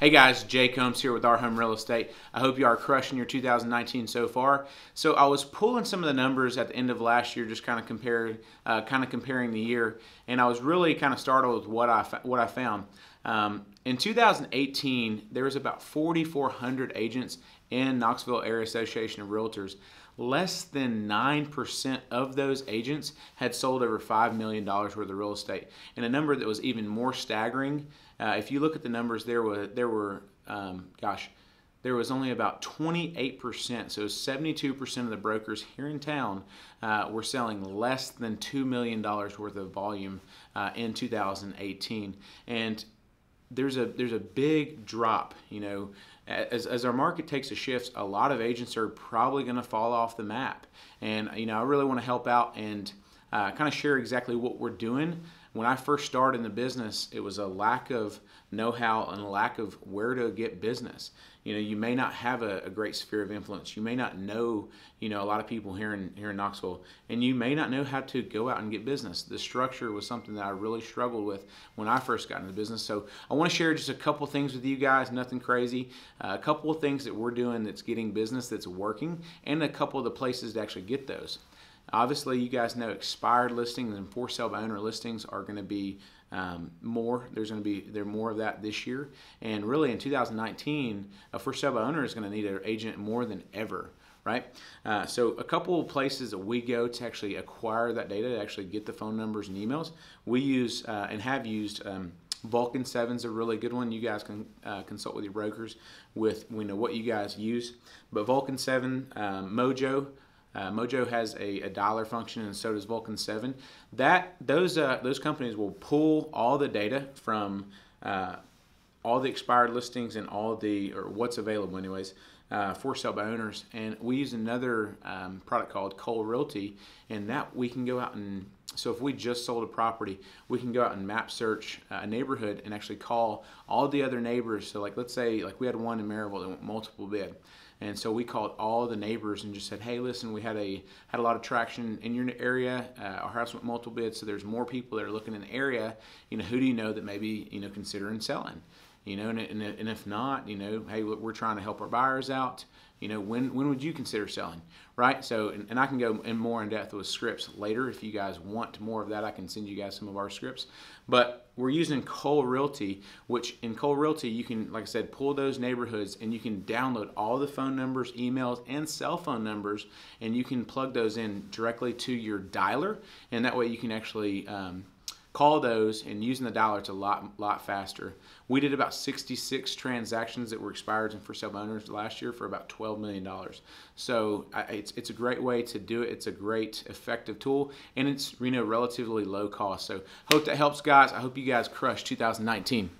Hey guys, Jay Combes here with Our Home Real Estate. I hope you are crushing your 2019 so far. So I was pulling some of the numbers at the end of last year, just kind of comparing, uh, kind of comparing the year, and I was really kind of startled with what I what I found. Um, in 2018, there was about 4,400 agents in Knoxville Area Association of Realtors. Less than 9% of those agents had sold over $5 million worth of real estate. And a number that was even more staggering, uh, if you look at the numbers, there were, there were um, gosh, there was only about 28%, so 72% of the brokers here in town uh, were selling less than $2 million worth of volume uh, in 2018. And there's a there's a big drop. You know, as as our market takes a shift, a lot of agents are probably going to fall off the map. And you know, I really want to help out and uh, kind of share exactly what we're doing when I first started in the business, it was a lack of know-how and a lack of where to get business. You know, you may not have a, a, great sphere of influence. You may not know, you know, a lot of people here in here in Knoxville, and you may not know how to go out and get business. The structure was something that I really struggled with when I first got into business. So I want to share just a couple things with you guys. Nothing crazy. Uh, a couple of things that we're doing that's getting business that's working, and a couple of the places to actually get those. Obviously, you guys know expired listings and for sale by owner listings are going to be um, more. There's going to be there more of that this year, and really in 2019, a for sale by owner is going to need an agent more than ever. Right, uh, so a couple of places that we go to actually acquire that data, to actually get the phone numbers and emails. We use uh, and have used um, Vulcan 7 is a really good one. You guys can uh, consult with your brokers with we know what you guys use. But Vulcan 7, um, Mojo, uh, Mojo has a, a, dialer function, and so does Vulcan 7. That those uh, those companies will pull all the data from uh, all the expired listings and all the or what's available, anyways, uh, for sale by owners. And we use another um, product called Cole Realty, and that we can go out and so if we just sold a property, we can go out and map search a neighborhood and actually call all the other neighbors. So like let's say like we had one in Maryville that went multiple bid. And so we called all the neighbors and just said, "Hey, listen, we had a had a lot of traction in your area. Uh, our house went multiple bids, so there's more people that are looking in the area. You know, who do you know that maybe you know considering selling? You know, and, and, and if not, you know, hey, we're trying to help our buyers out. You know, when when would you consider selling, right? So, and, and I can go in more in depth with scripts later if you guys want more of that. I can send you guys some of our scripts. But we're using Cole Realty, which in Cole Realty you can, like I said, pull those neighborhoods and you can download all the phone numbers, emails, and cell phone numbers, and you can plug those in directly to your dialer, and that way you can actually um, call those and using the dialer it's a lot lot faster. We did about 66 transactions that were expired and for sale owners last year for about 12 million dollars. So it's it's a great way to do it. It's a great effective tool and it's you know relatively low cost. So hope that helps guys. I hope you guys crush 2019.